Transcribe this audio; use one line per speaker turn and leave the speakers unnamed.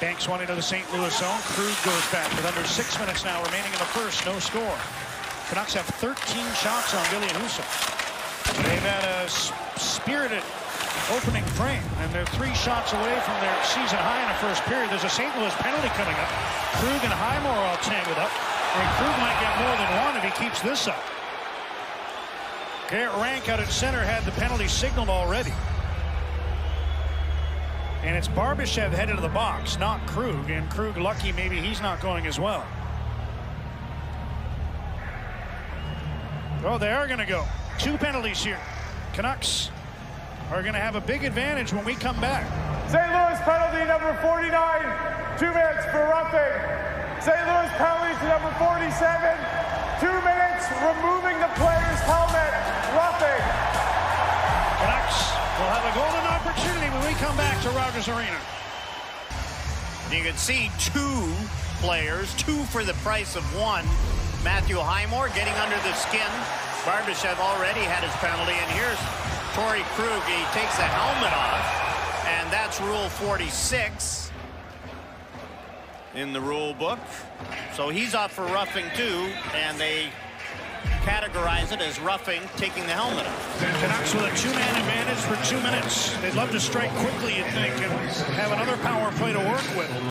Banks one into the St. Louis zone. Krug goes back with under six minutes now remaining in the first. No score. Canucks have 13 shots on Ville and Husso. They've had a spirited opening frame, and they're three shots away from their season high in the first period. There's a St. Louis penalty coming up. Krug and Highmore all tangled up. And Krug might get more than one if he keeps this up. Garrett Rank out at center had the penalty signaled already. And it's Barbashev headed to the box, not Krug. And Krug lucky maybe he's not going as well. Oh, they are going to go. Two penalties here. Canucks are going to have a big advantage when we come back.
St. Louis penalty number 49, two minutes for roughing. St. Louis penalty to number 47, two minutes removing the player's helmet,
come back to Rogers Arena.
You can see two players, two for the price of one. Matthew Highmore getting under the skin. Barbashev already had his penalty, and here's Torey Krug. He takes the helmet off, and that's Rule 46 in the rule book. So he's off for roughing too, and they categorize it as roughing, taking the helmet off.
Canucks with a two-man advantage for two minutes. They'd love to strike quickly, you'd think, and have another power play to work with.